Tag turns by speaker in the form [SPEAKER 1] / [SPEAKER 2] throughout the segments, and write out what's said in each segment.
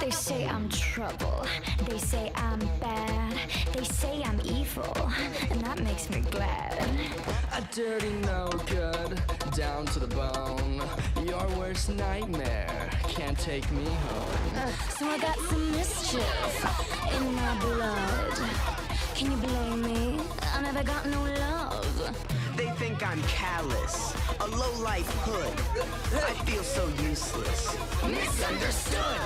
[SPEAKER 1] They say I'm trouble. They say I'm bad. They say I'm evil. And that makes me glad.
[SPEAKER 2] A dirty no good, down to the bone. Your worst nightmare can't take me home.
[SPEAKER 1] Uh, so I got some mischief in my blood. Can you blame me? I never got no love.
[SPEAKER 3] They think I'm callous, a low-life hood. I feel so useless.
[SPEAKER 1] Misunderstood.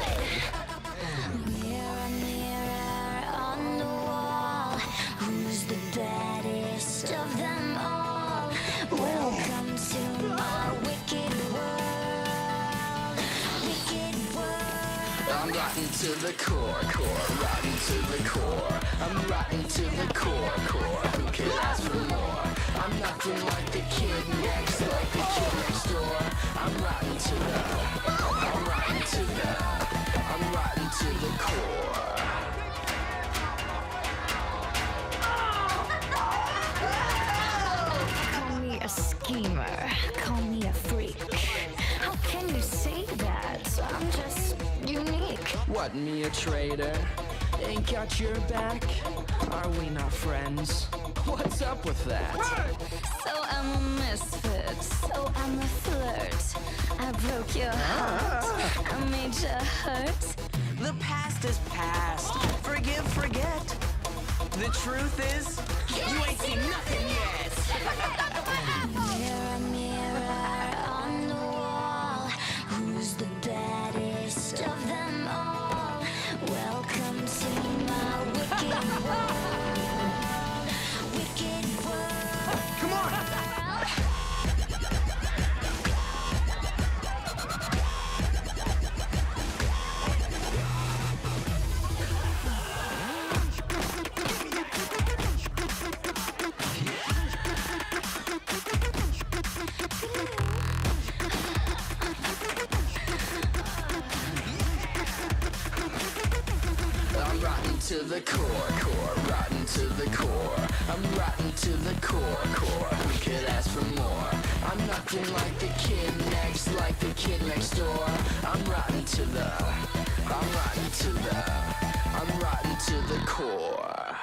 [SPEAKER 1] Mirror, mirror on the wall, who's the baddest of them all? Welcome to my wicked world, wicked world.
[SPEAKER 2] I'm rotten to the core, core, rotten to the core. I'm rotten to the core, core. Who could ask for more? I'm nothing like the kid next, like the kid next door. I'm rotten to the, I'm rotten to the, I'm rotten to the core.
[SPEAKER 1] Call me a schemer, call me a freak. How can you say that? I'm just unique.
[SPEAKER 2] What, me a traitor? Ain't got your back? Are we not friends? What's up with that?
[SPEAKER 1] So I'm a misfit, so I'm a flirt. I broke your heart, ah. I made you hurt.
[SPEAKER 3] The past is past. Forgive, forget. The truth is,
[SPEAKER 2] rotten to the core, core, rotten to the core. I'm rotten to the core, core. Who could ask for more? I'm nothing like the kid next, like the kid next door. I'm rotten to the, I'm rotten to the, I'm rotten to the core.